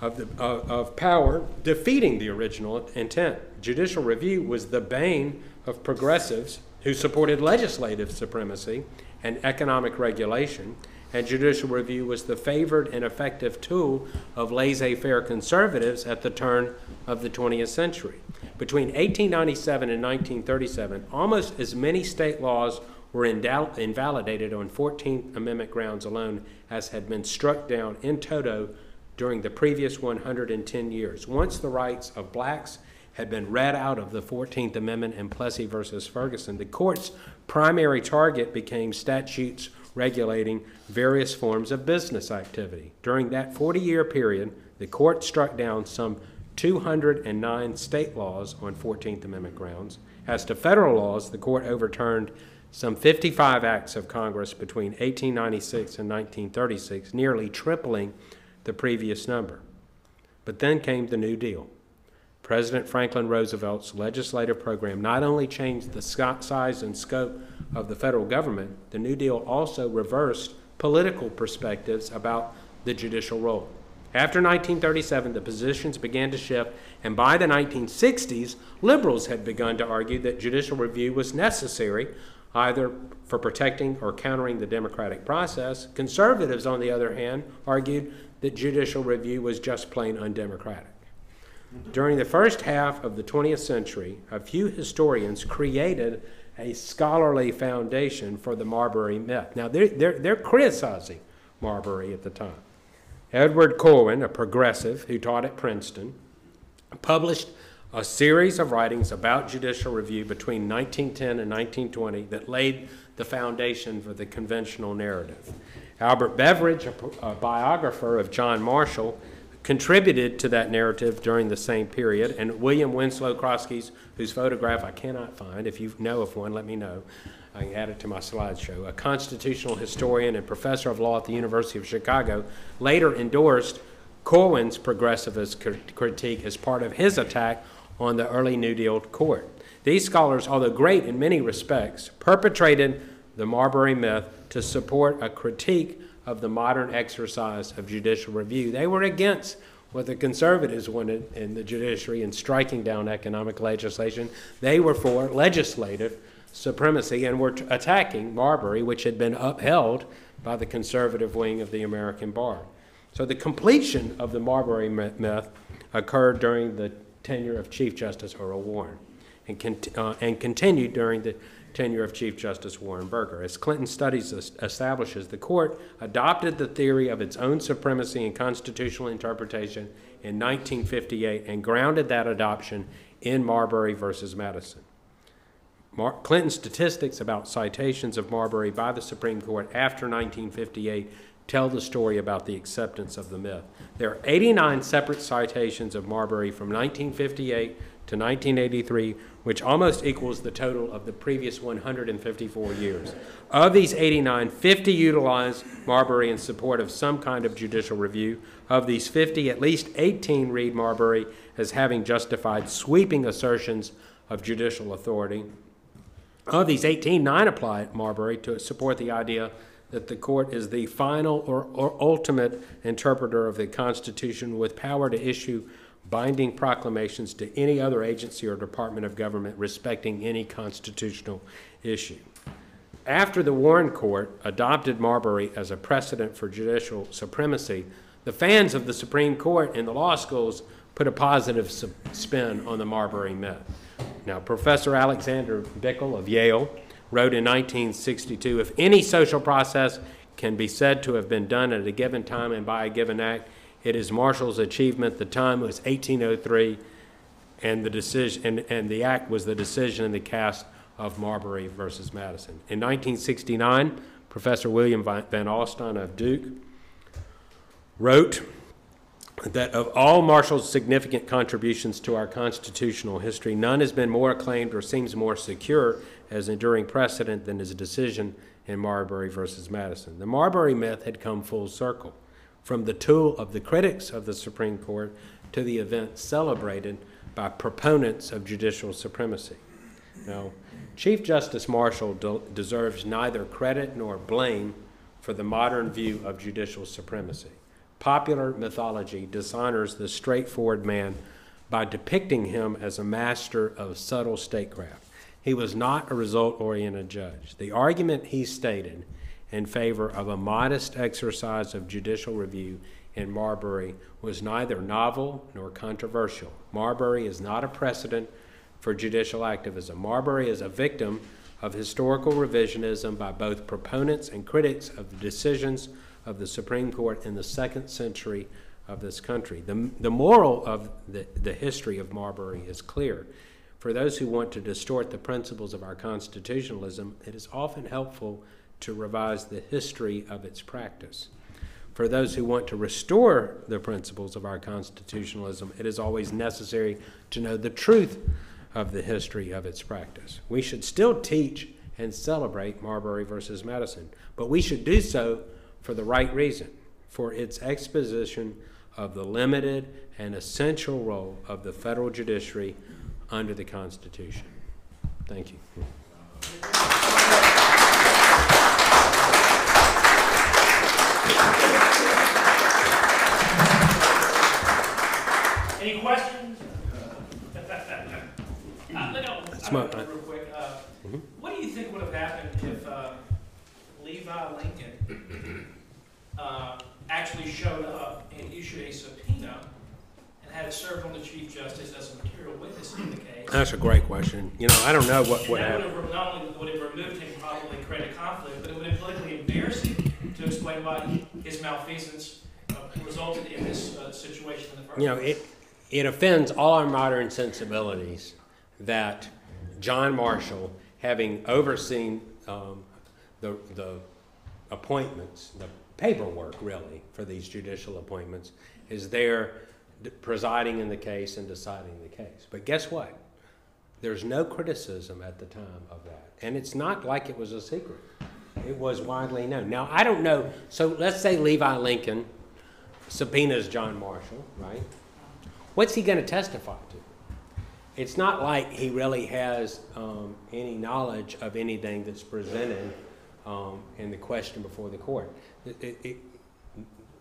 of, the, of, of power, defeating the original intent. Judicial review was the bane of progressives who supported legislative supremacy and economic regulation, and judicial review was the favored and effective tool of laissez faire conservatives at the turn of the 20th century. Between 1897 and 1937, almost as many state laws were invalidated on 14th Amendment grounds alone as had been struck down in toto during the previous 110 years. Once the rights of blacks had been read out of the 14th Amendment in Plessy versus Ferguson, the court's primary target became statutes regulating various forms of business activity. During that 40 year period, the court struck down some 209 state laws on 14th Amendment grounds. As to federal laws, the court overturned some 55 acts of Congress between 1896 and 1936, nearly tripling the previous number. But then came the New Deal. President Franklin Roosevelt's legislative program not only changed the size and scope of the federal government, the New Deal also reversed political perspectives about the judicial role. After 1937, the positions began to shift, and by the 1960s, liberals had begun to argue that judicial review was necessary either for protecting or countering the democratic process. Conservatives, on the other hand, argued that judicial review was just plain undemocratic. During the first half of the 20th century, a few historians created a scholarly foundation for the Marbury myth. Now, they're, they're, they're criticizing Marbury at the time. Edward Corwin, a progressive who taught at Princeton, published a series of writings about judicial review between 1910 and 1920 that laid the foundation for the conventional narrative. Albert Beveridge, a, a biographer of John Marshall, contributed to that narrative during the same period, and William Winslow Crosskeys, whose photograph I cannot find, if you know of one, let me know. I can add it to my slideshow. A constitutional historian and professor of law at the University of Chicago later endorsed Corwin's progressivist critique as part of his attack on the early New Deal court. These scholars, although great in many respects, perpetrated the Marbury myth to support a critique of the modern exercise of judicial review. They were against what the conservatives wanted in the judiciary in striking down economic legislation. They were for legislative supremacy and were attacking Marbury, which had been upheld by the conservative wing of the American bar. So the completion of the Marbury myth occurred during the tenure of Chief Justice Earl Warren and, uh, and continued during the tenure of Chief Justice Warren Burger. As Clinton Studies establishes, the court adopted the theory of its own supremacy and constitutional interpretation in 1958 and grounded that adoption in Marbury versus Madison. Mar- Clinton statistics about citations of Marbury by the Supreme Court after 1958 tell the story about the acceptance of the myth. There are 89 separate citations of Marbury from 1958 to 1983, which almost equals the total of the previous 154 years. Of these 89, 50 utilize Marbury in support of some kind of judicial review. Of these 50, at least 18 read Marbury as having justified sweeping assertions of judicial authority. Of these 18, nine apply Marbury to support the idea that the court is the final or, or ultimate interpreter of the Constitution with power to issue binding proclamations to any other agency or department of government respecting any constitutional issue. after the Warren Court adopted Marbury as a precedent for judicial supremacy, the fans of the Supreme Court and the law schools put a positive spin on the Marbury myth. Now, Professor Alexander Bickel of Yale wrote in 1962 if any social process can be said to have been done at a given time and by a given act, it is Marshall's achievement. The time was 1803, and the decision and, and the act was the decision in the cast of Marbury versus Madison. In 1969, Professor William Van Alstyne of Duke wrote that of all Marshall's significant contributions to our constitutional history, none has been more acclaimed or seems more secure as enduring precedent than his decision in Marbury versus Madison. The Marbury myth had come full circle, from the tool of the critics of the Supreme Court to the event celebrated by proponents of judicial supremacy. Now, Chief Justice Marshall de- deserves neither credit nor blame for the modern view of judicial supremacy. Popular mythology dishonors the straightforward man by depicting him as a master of subtle statecraft. He was not a result oriented judge. The argument he stated in favor of a modest exercise of judicial review in Marbury was neither novel nor controversial. Marbury is not a precedent for judicial activism. Marbury is a victim of historical revisionism by both proponents and critics of the decisions of the Supreme Court in the second century of this country. The, the moral of the, the history of Marbury is clear. For those who want to distort the principles of our constitutionalism, it is often helpful to revise the history of its practice. For those who want to restore the principles of our constitutionalism, it is always necessary to know the truth of the history of its practice. We should still teach and celebrate Marbury versus Madison, but we should do so for the right reason, for its exposition of the limited and essential role of the federal judiciary under the Constitution. Thank you. Any questions? Uh, let go- That's I my- don't know, Real quick, uh, Mhm. what do you think would have happened if uh, Levi Lincoln uh, actually showed up and issued a subpoena and had it served on the Chief Justice as a material witness in the case? That's a great question. You know, I don't know what would That happen. have, not only would it have removed him probably credit conflict, but it would have politically embarrassing to explain why his malfeasance uh, resulted in this uh, situation in the first You know, place. it, it offends all our modern sensibilities that John Marshall, having overseen um, the, the appointments, the paperwork really for these judicial appointments, is there presiding in the case and deciding the case. But guess what? There's no criticism at the time of that. And it's not like it was a secret. It was widely known. Now, I don't know. So let's say Levi Lincoln subpoenas John Marshall, right? What's he going to testify to? It's not like he really has um, any knowledge of anything that's presented um, in the question before the court. It- it- it-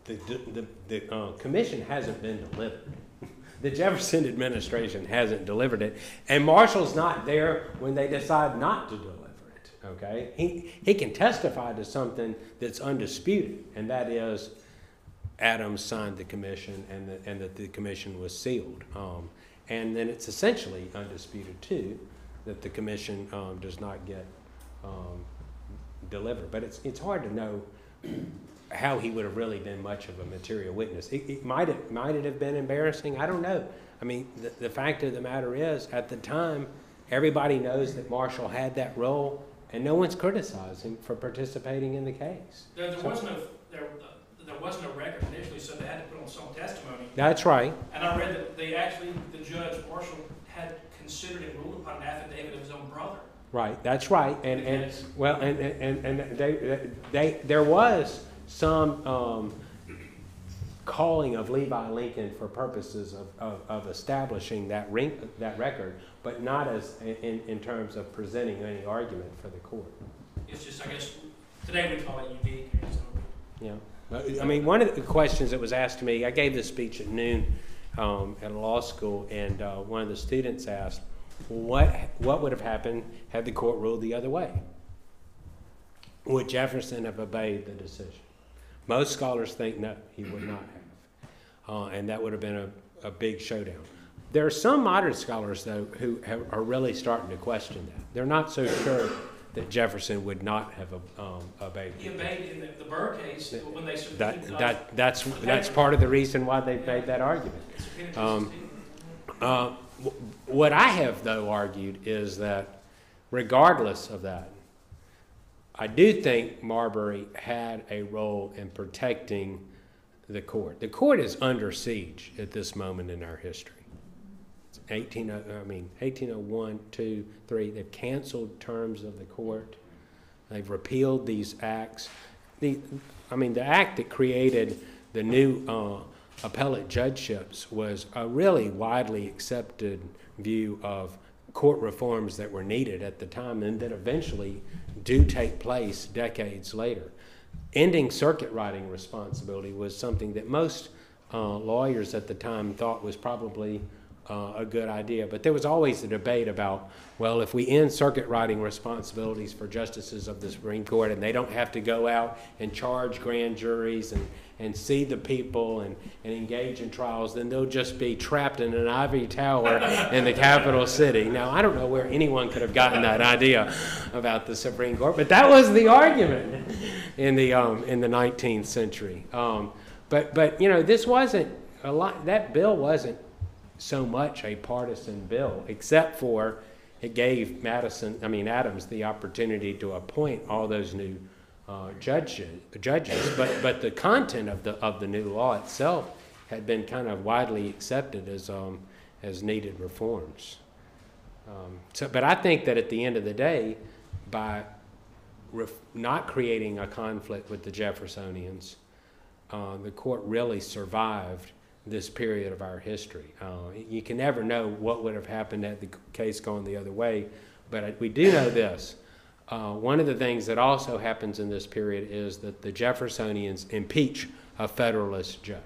the the, the uh, commission hasn't been delivered. The Jefferson administration hasn't delivered it, and Marshall's not there when they decide not to deliver it. Okay, he he can testify to something that's undisputed, and that is Adams signed the commission and, the, and that the commission was sealed. Um, and then it's essentially undisputed too that the commission um, does not get um, delivered. But it's, it's hard to know how he would have really been much of a material witness. It, it might have, might it have been embarrassing? I don't know. I mean, the, the fact of the matter is, at the time, everybody knows that Marshall had that role, and no one's criticized him for participating in the case. There, there was no, there, there was no record initially, so they had to put on some testimony. That's right. And I read that they actually, the judge, Marshall, had considered and ruled upon an affidavit of his own brother. Right, that's right, and, and, Yes. well, and, and, and they, they, there was some, um, calling of Levi Lincoln for purposes of, of, of establishing that ring, that record, but not as, in, in terms of presenting any argument for the court, It's just, I guess, today we call it unique. you know? But, I mean, one of the questions that was asked to me, I gave this speech at noon, um, at a law school, and, uh, one of the students asked, what, what would have happened had the court ruled the other way? would Jefferson have obeyed the decision? Most scholars think no, he would not have. Uh, and that would have been a, a big showdown. There are some modern scholars, though, who have, are really starting to question that. They're not so sure that Jefferson would not have um, obeyed. He obeyed in the, the Burr case when they subpoenaed. That, that, that's, that's part of the reason why they made that argument. um, Uh, What I have, though, argued is that regardless of that, I do think Marbury had a role in protecting the court. The court is under siege at this moment in our history. It's 18, oh- I mean, 1801, 2, 3, they've canceled terms of the court. They've repealed these acts. The, I mean, the act that created the new uh, appellate judgeships was a really widely accepted view of court reforms that were needed at the time and that eventually do take place decades later. Ending circuit riding responsibility was something that most uh, lawyers at the time thought was probably uh, a good idea. But there was always a debate about, well, if we end circuit riding responsibilities for justices of the Supreme Court and they don't have to go out and charge grand juries and, and see the people and, and engage in trials, then they'll just be trapped in an ivory tower in the capital city. Now, I don't know where anyone could have gotten that idea about the Supreme Court, but that was the argument in the, um, in the 19th century. Um, but, but, you know, this wasn't a lot, that bill wasn't so much a partisan bill, except for it gave Madison, I mean Adams, the opportunity to appoint all those new uh, judges. Judges, but but the content of the of the new law itself had been kind of widely accepted as um, as needed reforms. Um, so, but I think that at the end of the day, by ref- not creating a conflict with the Jeffersonians, uh, the court really survived this period of our history. Uh, you can never know what would have happened had the case gone the other way, but we do know this. Uh, one of the things that also happens in this period is that the Jeffersonians impeach a Federalist judge.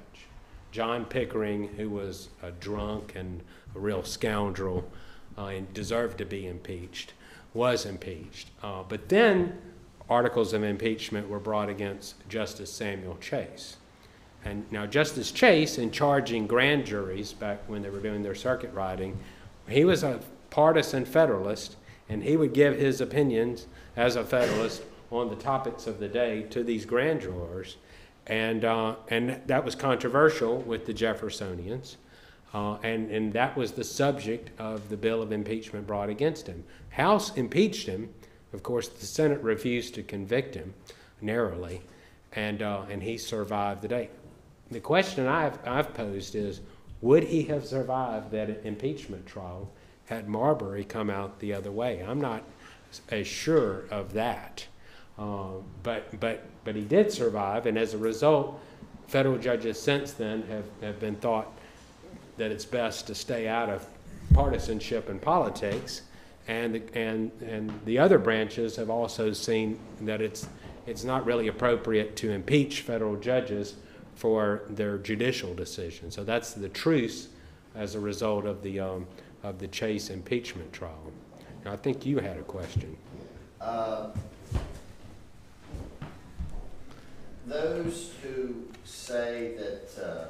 John Pickering, who was a drunk and a real scoundrel uh, and deserved to be impeached, was impeached. Uh, but then articles of impeachment were brought against Justice Samuel Chase. And now Justice Chase, in charging grand juries back when they were doing their circuit riding, he was a partisan Federalist, and he would give his opinions as a Federalist on the topics of the day to these grand jurors. And, uh, and that was controversial with the Jeffersonians. Uh, and, and that was the subject of the bill of impeachment brought against him. House impeached him. Of course, the Senate refused to convict him narrowly, and, uh, and he survived the day. The question I've, I've posed is would he have survived that impeachment trial had Marbury come out the other way? I'm not as sure of that. Uh, but, but, but he did survive, and as a result, federal judges since then have, have been thought that it's best to stay out of partisanship and politics. And the, and, and the other branches have also seen that it's, it's not really appropriate to impeach federal judges for their judicial decision. So that's the truce as a result of the, um, of the Chase impeachment trial. Now, I think you had a question. Uh, Those who say that, uh,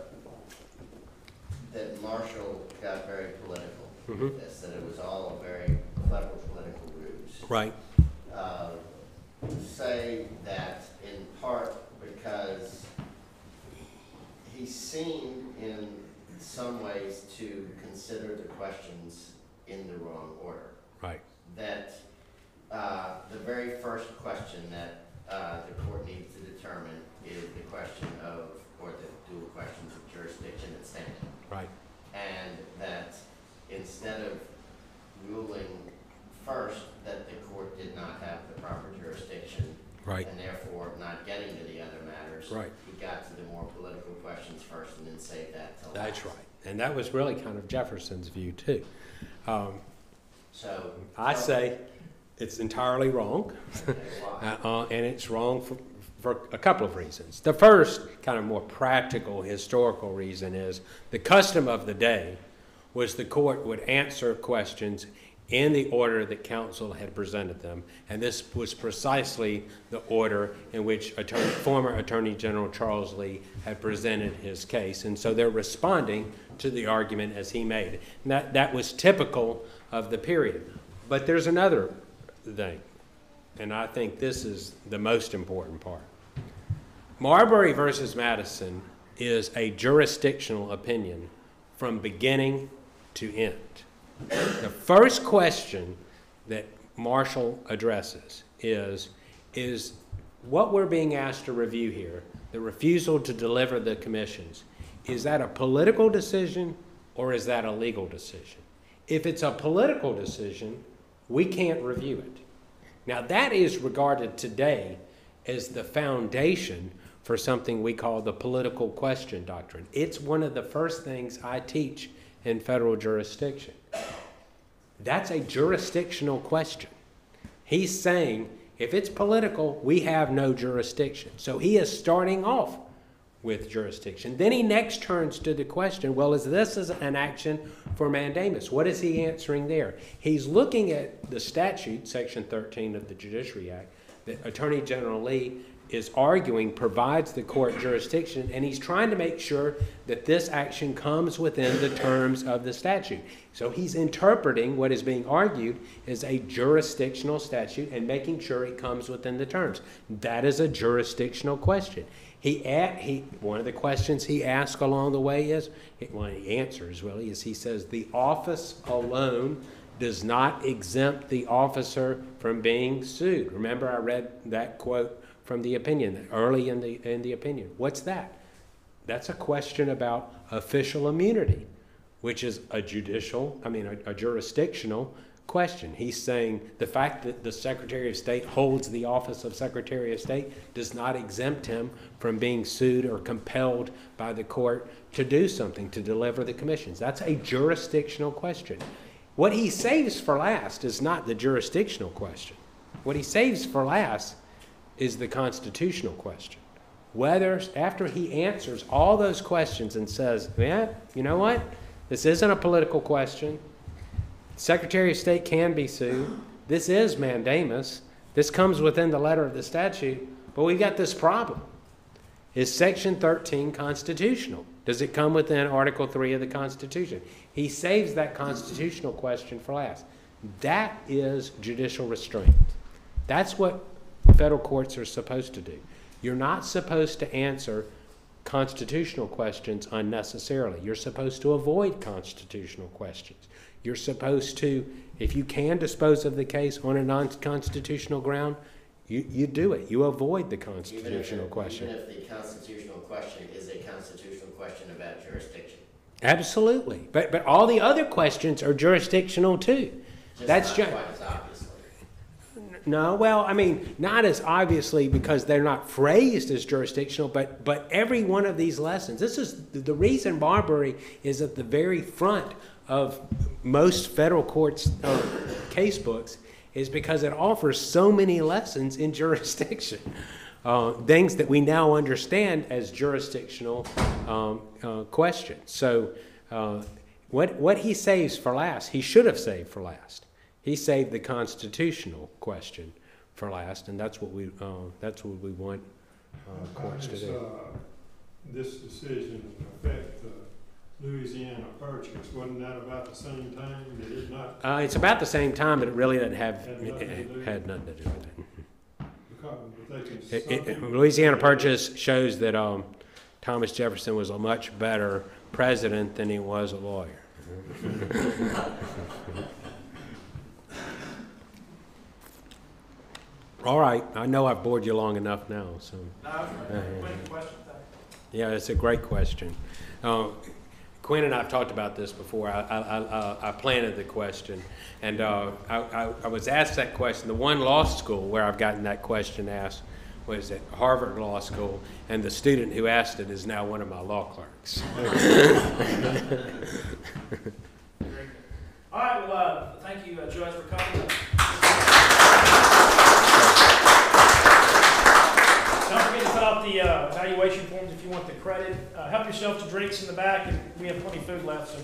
that Marshall got very political, Mhm. this, that it was all a very clever political ruse, Right. uh, say that in part because he seemed in some ways to consider the questions in the wrong order Right. that uh, the very first question that uh, the court needs to determine is the question of, or the dual questions of jurisdiction and standing. Right. And that instead of ruling first that the court did not have the proper jurisdiction Right. and therefore not getting to the other matters, Right. he got to the more political questions first and then saved that till That's right. And that was really kind of Jefferson's view, too. Um, So. I say it's entirely wrong, uh, and it's wrong for, for a couple of reasons. The first, kind of more practical, historical reason is the custom of the day was the court would answer questions in the order that counsel had presented them. And this was precisely the order in which attorney, former Attorney General Charles Lee had presented his case. And so they're responding to the argument as he made. that, that was typical of the period. But there's another thing, and I think this is the most important part. Marbury versus Madison is a jurisdictional opinion from beginning to end. The first question that Marshall addresses is, is what we're being asked to review here, the refusal to deliver the commissions, is that a political decision or is that a legal decision? If it's a political decision, we can't review it. Now, that is regarded today as the foundation for something we call the political question doctrine. It's one of the first things I teach in federal jurisdiction. That's a jurisdictional question. He's saying if it's political, we have no jurisdiction. So he is starting off with jurisdiction. Then he next turns to the question well, is this is an action for mandamus? What is he answering there? He's looking at the statute, Section 13 of the Judiciary Act, that Attorney General Lee is arguing provides the court jurisdiction, and he's trying to make sure that this action comes within the terms of the statute. So he's interpreting what is being argued as a jurisdictional statute and making sure it comes within the terms. That is a jurisdictional question. He, he, one of the questions he asks along the way is, one he answers really, is he says, the office alone does not exempt the officer from being sued. Remember, I read that quote from the opinion, early in the, in the opinion. What's that? That's a question about official immunity, which is a judicial, I mean, a, a jurisdictional question. He's saying the fact that the Secretary of State holds the office of Secretary of State does not exempt him from being sued or compelled by the court to do something, to deliver the commissions. That's a jurisdictional question. What he saves for last is not the jurisdictional question. What he saves for last is the constitutional question. Whether, after he answers all those questions and says, yeah, you know what? This isn't a political question. Secretary of State can be sued. This is mandamus. This comes within the letter of the statute, but we've got this problem. Is Section 13 constitutional? Does it come within Article 3 of the Constitution? He saves that constitutional question for last. That is judicial restraint. That's what federal courts are supposed to do. You're not supposed to answer constitutional questions unnecessarily. You're supposed to avoid constitutional questions. You're supposed to, if you can dispose of the case on a non-constitutional ground, you, you do it. You avoid the Even constitutional it- question. even if the constitutional question is a constitutional question about jurisdiction. Absolutely. But, but all the other questions are jurisdictional too. Just That's not ju- quite as obviously. No, well, I mean, not as obviously because they're not phrased as jurisdictional, but, but every one of these lessons, this is the- reason Marbury is at the very front of most federal courts' uh, case books is because it offers so many lessons in jurisdiction. Uh, things that we now understand as jurisdictional um, uh, questions. So, uh, what, what he saves for last, he should have saved for last. He saved the constitutional question for last, and that's what we, uh, that's what we want uh, courts to do. uh, This decision affect the Louisiana purchase, wasn't that about the same time, did it not, Uh, it's about the same time, but it really doesn't have, Had nothing to it do had nothing to do with it. because they can. It- it- something- Louisiana Purchase shows that um, Thomas Jefferson was a much better president than he was a lawyer. All right, I know I've bored you long enough now, so. Yeah, it's a great question. Uh, Quinn and I have talked about this before. I, I, I, uh, I planted the question, and uh, I, I, I was asked that question. The one law school where I've gotten that question asked was at Harvard Law School, and the student who asked it is now one of my law clerks. All right, well, uh, thank you, uh, Judge, for coming. The uh, evaluation forms if you want the credit. Uh, Help yourself to drinks in the back, and we have plenty of food left, so